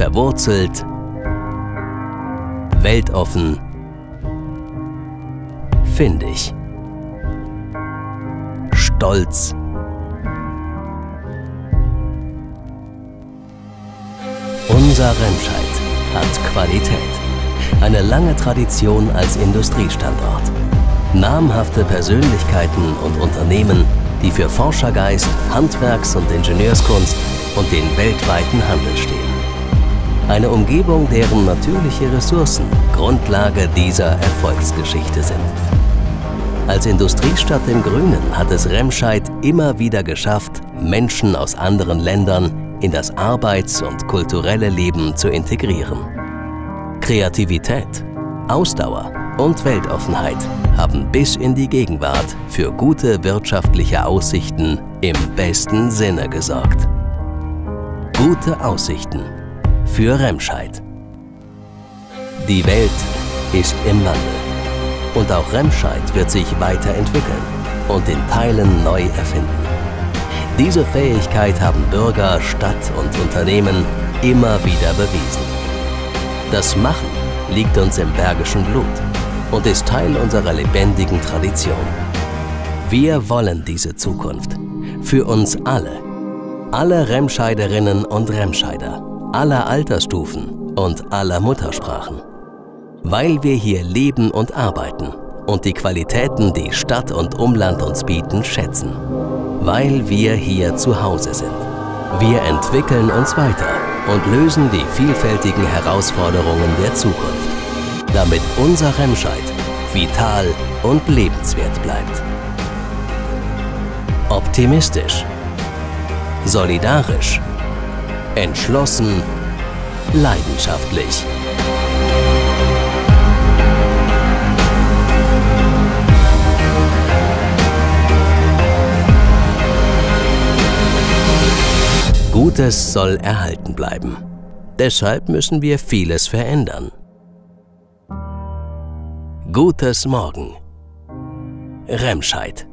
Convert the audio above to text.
verwurzelt, weltoffen, findig, stolz, Unser Remscheid hat Qualität. Eine lange Tradition als Industriestandort. Namhafte Persönlichkeiten und Unternehmen, die für Forschergeist, Handwerks- und Ingenieurskunst und den weltweiten Handel stehen. Eine Umgebung, deren natürliche Ressourcen Grundlage dieser Erfolgsgeschichte sind. Als Industriestadt im Grünen hat es Remscheid immer wieder geschafft, Menschen aus anderen Ländern in das Arbeits- und kulturelle Leben zu integrieren. Kreativität, Ausdauer und Weltoffenheit haben bis in die Gegenwart für gute wirtschaftliche Aussichten im besten Sinne gesorgt. Gute Aussichten für Remscheid. Die Welt ist im Wandel. Und auch Remscheid wird sich weiterentwickeln und in Teilen neu erfinden. Diese Fähigkeit haben Bürger, Stadt und Unternehmen immer wieder bewiesen. Das Machen liegt uns im bergischen Blut und ist Teil unserer lebendigen Tradition. Wir wollen diese Zukunft. Für uns alle. Alle Remscheiderinnen und Remscheider. Aller Altersstufen und aller Muttersprachen. Weil wir hier leben und arbeiten und die Qualitäten, die Stadt und Umland uns bieten, schätzen. Weil wir hier zu Hause sind. Wir entwickeln uns weiter und lösen die vielfältigen Herausforderungen der Zukunft, damit unser Remscheid vital und lebenswert bleibt. Optimistisch, solidarisch, entschlossen, leidenschaftlich. Gutes soll erhalten bleiben. Deshalb müssen wir vieles verändern. Gutes Morgen. Remscheid